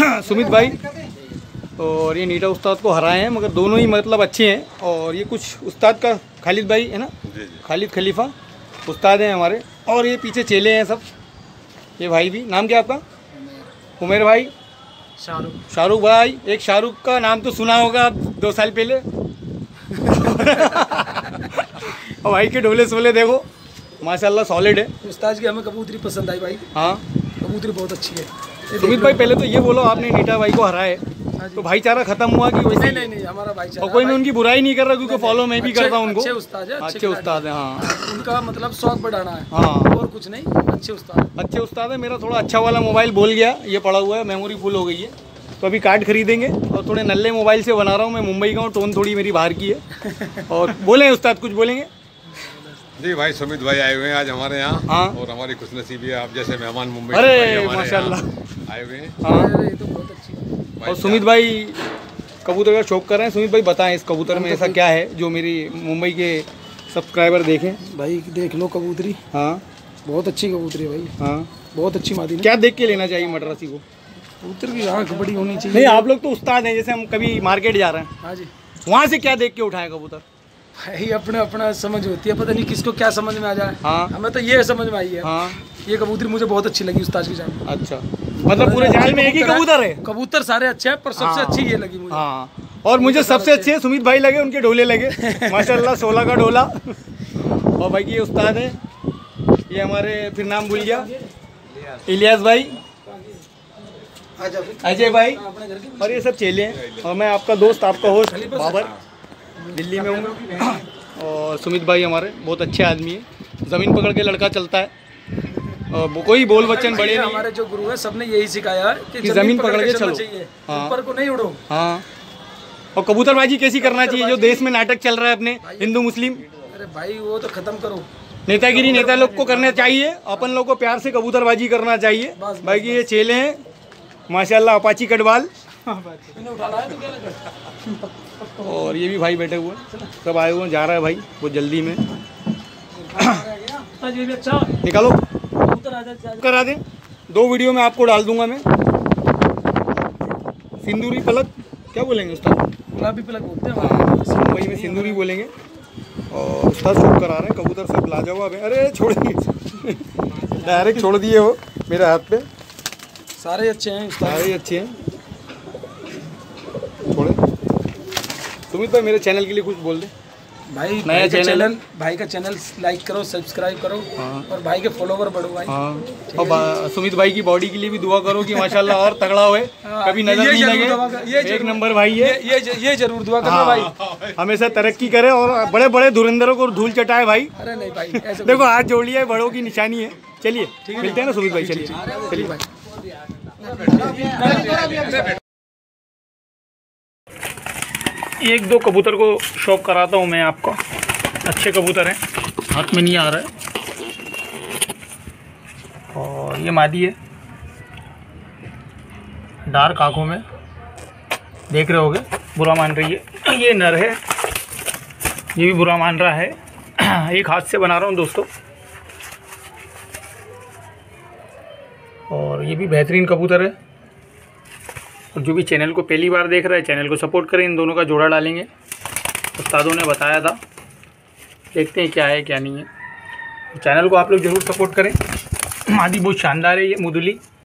सुमित भाई और ये नीटा उस्ताद को हराए हैं मगर दोनों ही मतलब अच्छे हैं। और ये कुछ उस्ताद का खालिद भाई है ना? जी जी। खालिद खलीफा उस्ताद हैं हमारे। और ये पीछे चेले हैं सब। ये भाई भी। नाम क्या आपका? उमेर। भाई। शाहरुख। शाहरुख भाई। एक शाहरुख का नाम तो सुना होगा आप दो साल पहले। और भाई के ढोले सोले देखो। माशाल्लाह सॉलिड है। उस्ताद की हमें कबूतरी पसंद आई भाई। हाँ। कबूतरी बहुत अच्छी है। सुमित भाई पहले तो ये बोलो आपने नीटा भाई को हराए हाँ। तो भाईचारा खत्म हुआ कि वैसे नहीं नहीं नहीं हमारा भाई और कोई मैं उनकी बुराई नहीं कर रहा क्योंकि फॉलो मैं भी करता हूँ उनको। अच्छे उस्ताद है, अच्छे अच्छे उस्ताद हैं। हाँ उनका मतलब शौक बढ़ाना है। हाँ। और कुछ नहीं अच्छे उस्ताद अच्छे उस्ताद है मेरा थोड़ा अच्छा वाला मोबाइल बोल गया ये पड़ा हुआ है मेमोरी फुल हो गई है। तो अभी कार्ड खरीदेंगे और थोड़े नल्ले मोबाइल से बना रहा हूँ मैं मुंबई का हूँ टोन थोड़ी मेरी बाहर की है। और बोले उस्ताद कुछ बोलेंगे? जी भाई सुमित भाई आए हुए हैं आज हमारे यहाँ। हाँ। और हमारी खुशनसीबी है आप जैसे मेहमान मुंबई अरे, माशाल्लाह। आए हुए हैं। हाँ। तो बहुत अच्छी। और सुमित भाई कबूतर का शौक कर रहे हैं। सुमित भाई बताएँ इस कबूतर में ऐसा क्या है जो मेरी मुंबई के सब्सक्राइबर देखें। भाई देख लो कबूतरी। हाँ। बहुत अच्छी कबूतरी है भाई। हाँ। बहुत अच्छी मादी है क्या देख के लेना चाहिए मद्रासी को? कबूतर की आँख बड़ी होनी चाहिए। नहीं आप लोग तो उस्ताद हैं जैसे हम कभी मार्केट जा रहे हैं। हाँ जी। वहाँ से क्या देख के उठाएँ कबूतर? भाई अपने अपना समझ होती है। पता नहीं किसको क्या समझ में आ जाए। हाँ। हमें तो ये समझ में आई है। हाँ। ये कबूतरी मुझे बहुत अच्छी लगी उस्ताद की जान। अच्छा। मतलब पूरे जाल में एक ही कबूतर है। कबूतर सारे अच्छे हैं पर सबसे हाँ। अच्छी ये लगी मुझे। हाँ। और मुझे सबसे अच्छे सुमित भाई लगे उनके ढोले लगे। माशाल्लाह सोलह का ढोला और भाई ये उस्ताद है। ये हमारे फिर नाम भूल गया। इलियास भाई। अजय भाई। और ये सब चेले हैं। और मैं आपका दोस्त आपका होस्ट बाबर। दिल्ली में हूँ। और सुमित भाई हमारे बहुत अच्छे आदमी है। ज़मीन पकड़ के लड़का चलता है। और कोई बोल बच्चन बड़े नहीं। हमारे जो गुरु है सबने यही सिखाया है कि कि ज़मीन पकड़ के चलो। हाँ। ऊपर को नहीं उड़ो। हाँ। और कबूतरबाजी कैसी करना चाहिए जो देश में नाटक चल रहा है अपने हिंदू मुस्लिम? अरे भाई वो तो खत्म करो। नेतागिरी नेता लोग को करना चाहिए अपन लोग को प्यार से कबूतरबाजी करना चाहिए। बाकी ये चेले हैं माशाल्लाह अपाची कटवाल है तो और ये भी भाई बैठे हुए हैं। सब आए हुए हैं जा रहा है भाई बहुत जल्दी में। अच्छा। निकालो। करा दें। दो वीडियो में आपको डाल दूँगा मैं। सिंदूरी पलक क्या बोलेंगे उस्ताद? गुलाबी पलक बोलते हैं मुंबई में सिंदूरी बोलेंगे। और उस्ताद शूट करा रहे हैं कबूतर सब लाजवाब है अरे छोड़ दिए। डायरेक्ट छोड़ दिए हो मेरे हाथ पे। सारे अच्छे हैं सारे अच्छे हैं। सुमित भाई मेरे चैनल के लिए कुछ बोल दे। भाई नया चैनल चैनल भाई का चैनल लाइक करो सब्सक्राइब करो हाँ। और भाई के फॉलोवर बढ़ो भाई। हाँ। और सुमित भाई की बॉडी के लिए भी दुआ करो कि माशाल्लाह और तगड़ा होए। हाँ, कभी नज़र नहीं कर- ये एक नंबर भाई है। ये ये ज़रूर दुआ करना भाई। हमेशा तरक्की करे और बड़े बड़े धुरंधरों को धूल चटाए भाई। अरे नहीं भाई देखो हाथ जोड़ लिया है बड़ों की निशानी है। चलिए मिलते हैं ना सुमित भाई चलिए। चलिए। भाई एक दो कबूतर को शौक कराता हूँ मैं आपको। अच्छे कबूतर हैं। हाथ में नहीं आ रहा है। और ये मादी है। डार्क आँखों में। देख रहे होगे, बुरा मान रही है। ये नर है। ये भी बुरा मान रहा है। एक हाथ से बना रहा हूँ दोस्तों। और ये भी बेहतरीन कबूतर है। और जो भी चैनल को पहली बार देख रहा है चैनल को सपोर्ट करें, इन दोनों का जोड़ा डालेंगे। उस्तादों ने बताया था। देखते हैं क्या है, क्या नहीं है। चैनल को आप लोग ज़रूर सपोर्ट करें। मादी बहुत शानदार है ये, मुदुली।